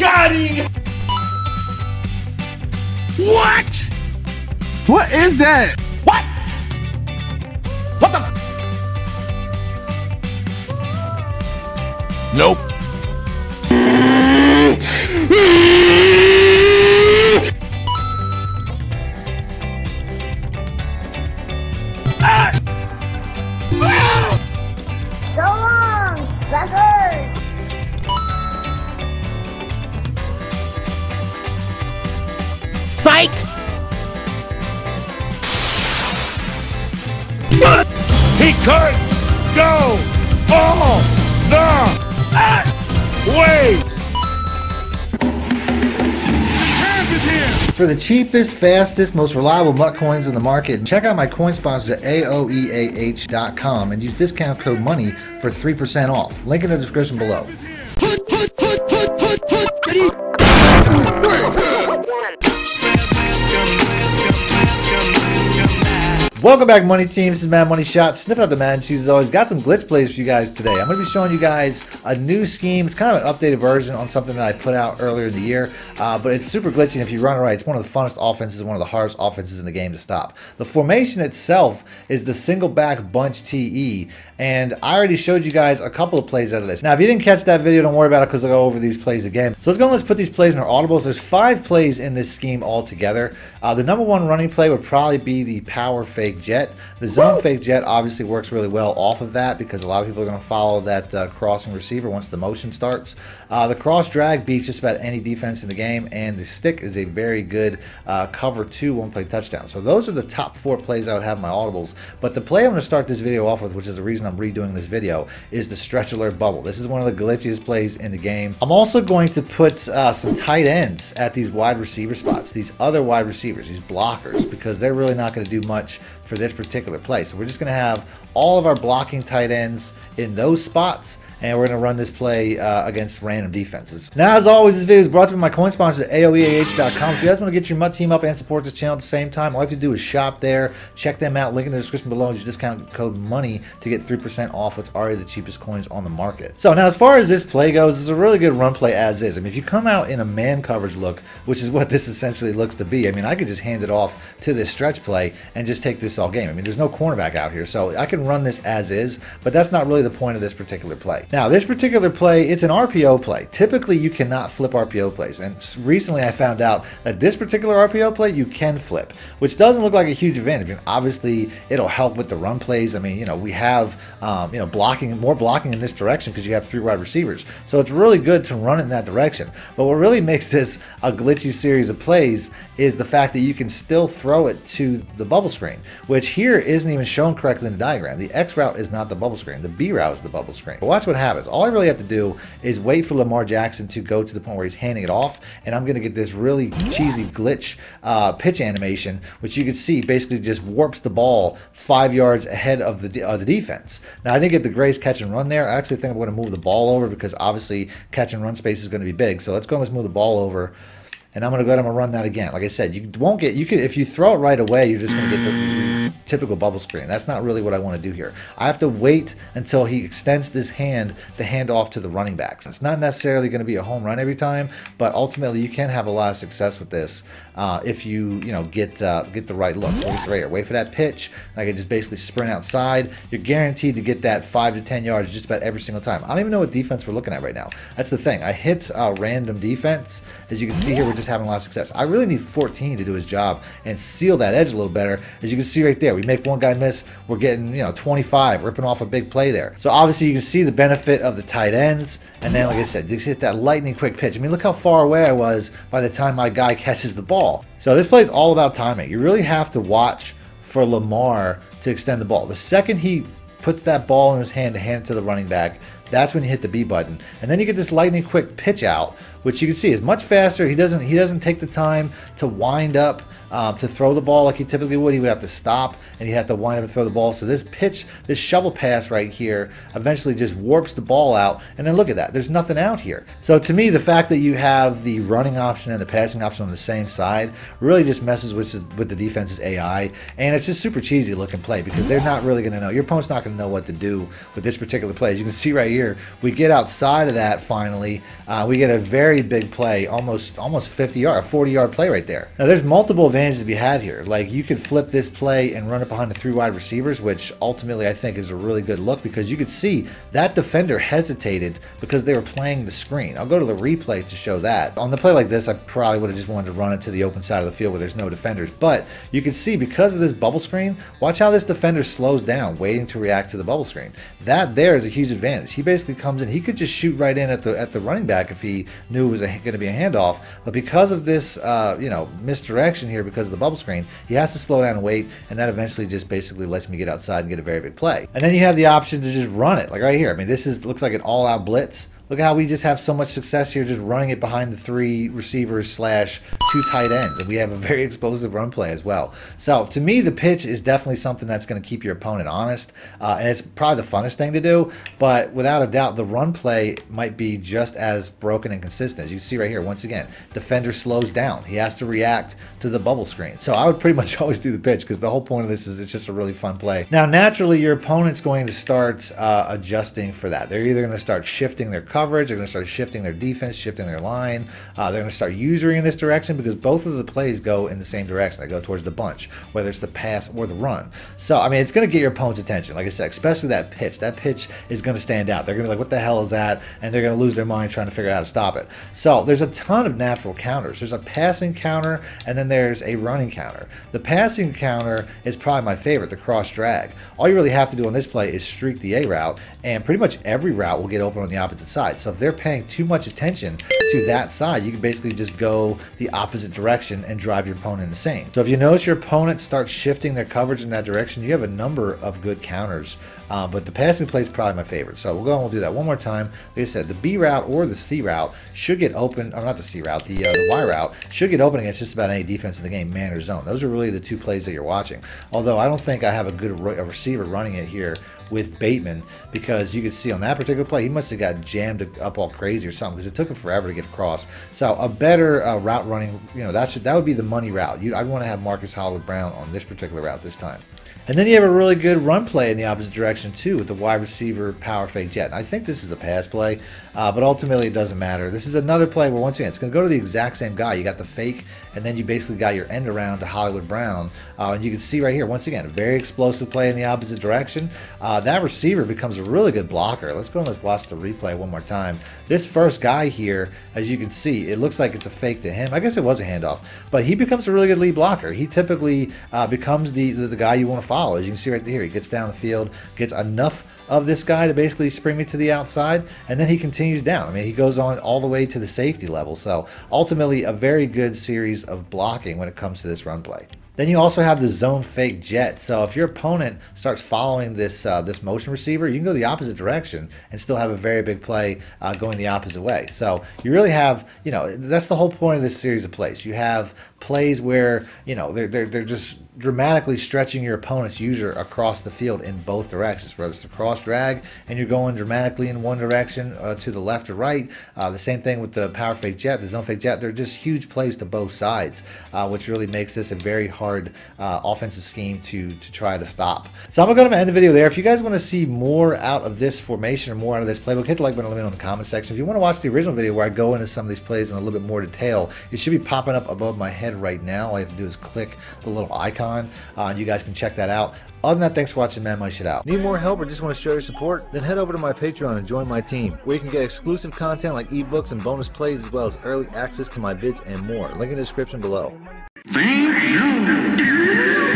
Got! What? What is that? What? What the? Nope. Psych! He could go all the way! Champ is here. For the cheapest, fastest, most reliable MUT coins on the market, check out my coin sponsors at AOEAH.com and use discount code MONEY for 3% off. Link in the description below. Welcome back, Money Team. This is Madden Moneyshot. Sniffing out the man. She's always got some glitch plays for you guys today. I'm going to be showing you guys a new scheme. It's kind of an updated version on something that I put out earlier in the year, uh, but it's super glitchy. And if you run it right, it's one of the funnest offenses, one of the hardest offenses in the game to stop. The formation itself is the single back bunch TE, and I already showed you guys a couple of plays out of this. Now, if you didn't catch that video, don't worry about it because I'll go over these plays again. So let's go and let's put these plays in our audibles. There's five plays in this scheme altogether. Uh, the number one running play would probably be the power fake jet. The zone fake jet obviously works really well off of that because a lot of people are going to follow that uh, crossing receiver once the motion starts. Uh, the cross drag beats just about any defense in the game, and the stick is a very good uh, cover two one play touchdown. So those are the top four plays I would have in my audibles. But the play I'm going to start this video off with, which is the reason I'm redoing this video, is the stretch alert bubble. This is one of the glitchiest plays in the game. I'm also going to put uh, some tight ends at these wide receiver spots, these other wide receivers, these blockers, because they're really not going to do much for this particular play. So we're just going to have all of our blocking tight ends in those spots, and we're going to run this play uh, against random defenses. Now, as always, this video is brought to you by my coin sponsors at AOEAH.com. If you guys want to get your MUT team up and support this channel at the same time, all you have to do is shop there, check them out, link in the description below, use discount code MONEY to get 3% off what's already the cheapest coins on the market. So now, as far as this play goes, it's a really good run play as is. I mean, if you come out in a man coverage look, which is what this essentially looks to be, I mean, I could just hand it off to this stretch play and just take this all game. I mean, there's no cornerback out here, so I can run this as is, but that's not really the point of this particular play. Now, this particular play, it's an RPO play. Typically, you cannot flip RPO plays, and recently I found out that this particular RPO play you can flip, which doesn't look like a huge advantage. I mean, obviously, it'll help with the run plays. I mean, you know, we have um, you know blocking more blocking in this direction because you have three wide receivers, so it's really good to run it in that direction. But what really makes this a glitchy series of plays is the fact that you can still throw it to the bubble screen, which here isn't even shown correctly in the diagram. The X route is not the bubble screen. The B route is the bubble screen. But watch what happens. All I really have to do is wait for Lamar Jackson to go to the point where he's handing it off, and I'm going to get this really cheesy glitch uh, pitch animation, which you can see basically just warps the ball five yards ahead of the, uh, the defense. Now, I didn't get the Grace catch and run there. I actually think I'm going to move the ball over because obviously catch and run space is going to be big. So let's go and let's move the ball over and I'm gonna go ahead and I'm gonna run that again. Like I said, you won't get you can if you throw it right away, you're just gonna get the typical bubble screen. That's not really what I want to do here. I have to wait until he extends this hand to hand off to the running backs. It's not necessarily going to be a home run every time, but ultimately you can have a lot of success with this uh, if you you know get uh, get the right look. So this right here, wait for that pitch. I can just basically sprint outside. You're guaranteed to get that five to ten yards just about every single time. I don't even know what defense we're looking at right now. That's the thing. I hit uh, random defense. As you can see here, we're just having a lot of success. I really need 14 to do his job and seal that edge a little better. As you can see right there, we make one guy miss, we're getting you know 25, ripping off a big play there. So obviously you can see the benefit of the tight ends, and then like I said, you hit that lightning quick pitch. I mean, look how far away I was by the time my guy catches the ball. So this play is all about timing. You really have to watch for Lamar to extend the ball. The second he puts that ball in his hand to hand it to the running back, that's when you hit the B button. And then you get this lightning quick pitch out, which you can see is much faster. He doesn't he doesn't take the time to wind up uh, to throw the ball like he typically would. He would have to stop and he'd have to wind up and throw the ball. So this pitch, this shovel pass right here, eventually just warps the ball out. And then look at that. There's nothing out here. So to me, the fact that you have the running option and the passing option on the same side really just messes with, with the defense's AI. And it's just super cheesy looking play because they're not really going to know. Your opponent's not going to know what to do with this particular play. As you can see right here, we get outside of that finally. Uh, we get a very very big play, almost almost 50 yard, 40 yard play right there. Now there's multiple advantages to be had here. Like you could flip this play and run it behind the three wide receivers, which ultimately I think is a really good look because you could see that defender hesitated because they were playing the screen. I'll go to the replay to show that. On the play like this, I probably would have just wanted to run it to the open side of the field where there's no defenders. But you can see because of this bubble screen, watch how this defender slows down, waiting to react to the bubble screen. That there is a huge advantage. He basically comes in, he could just shoot right in at the at the running back if he knew it was going to be a handoff. But because of this, uh, you know, misdirection here because of the bubble screen, he has to slow down and wait, and that eventually just basically lets me get outside and get a very big play. And then you have the option to just run it, like right here. I mean, this is looks like an all-out blitz. Look how we just have so much success here just running it behind the three receivers slash two tight ends. And we have a very explosive run play as well. So to me, the pitch is definitely something that's going to keep your opponent honest. Uh, and it's probably the funnest thing to do. But without a doubt, the run play might be just as broken and consistent. As you see right here, once again, defender slows down. He has to react to the bubble screen. So I would pretty much always do the pitch because the whole point of this is it's just a really fun play. Now, naturally, your opponent's going to start uh, adjusting for that. They're either going to start shifting their cover coverage. They're going to start shifting their defense, shifting their line. Uh, they're going to start using in this direction because both of the plays go in the same direction. They go towards the bunch, whether it's the pass or the run. So, I mean, it's going to get your opponent's attention. Like I said, especially that pitch. That pitch is going to stand out. They're going to be like, what the hell is that? And they're going to lose their mind trying to figure out how to stop it. So, there's a ton of natural counters. There's a passing counter, and then there's a running counter. The passing counter is probably my favorite, the cross drag. All you really have to do on this play is streak the A route, and pretty much every route will get open on the opposite side. So if they're paying too much attention to that side, you can basically just go the opposite direction and drive your opponent insane. So if you notice your opponent starts shifting their coverage in that direction, you have a number of good counters. Uh, but the passing play is probably my favorite. So we'll go and we'll do that one more time. Like I said, the B route or the C route should get open, or not the C route, the, uh, the Y route should get open against just about any defense in the game, man or zone. Those are really the two plays that you're watching. Although I don't think I have a good a receiver running it here with Bateman because you could see on that particular play, he must have got jammed up all crazy or something because it took him forever to get across. So a better uh, route running, you know, that should that would be the money route. You, I'd want to have Marquise Hollywood Brown on this particular route this time. And then you have a really good run play in the opposite direction too with the wide receiver power fake jet. And I think this is a pass play, uh, but ultimately it doesn't matter. This is another play where once again it's going to go to the exact same guy. You got the fake, and then you basically got your end around to Hollywood Brown. Uh, and you can see right here once again a very explosive play in the opposite direction. Uh, that receiver becomes a really good blocker. Let's go and let's watch the replay one more time. This first guy here, as you can see, it looks like it's a fake to him. I guess it was a handoff, but he becomes a really good lead blocker. He typically uh, becomes the, the, the guy you want to follow. As you can see right here, he gets down the field, gets enough of this guy to basically spring me to the outside, and then he continues down. I mean, he goes on all the way to the safety level. So ultimately, a very good series of blocking when it comes to this run play. Then you also have the zone fake jet. So if your opponent starts following this uh, this motion receiver, you can go the opposite direction and still have a very big play uh, going the opposite way. So you really have, you know, that's the whole point of this series of plays. You have plays where, you know, they're, they're, they're just dramatically stretching your opponent's user across the field in both directions, whether it's the cross drag and you're going dramatically in one direction uh, to the left or right. Uh, the same thing with the power fake jet, the zone fake jet. They're just huge plays to both sides, uh, which really makes this a very hard uh, offensive scheme to, to try to stop. So I'm going to end the video there. If you guys want to see more out of this formation or more out of this playbook, hit the like button let me know in the comment section. If you want to watch the original video where I go into some of these plays in a little bit more detail, it should be popping up above my head right now. All you have to do is click the little icon. Uh, you guys can check that out. Other than that, thanks for watching Madden Moneyshot. Need more help or just want to show your support? Then head over to my Patreon and join my team, where you can get exclusive content like ebooks and bonus plays, as well as early access to my vids and more. Link in the description below. Thank you.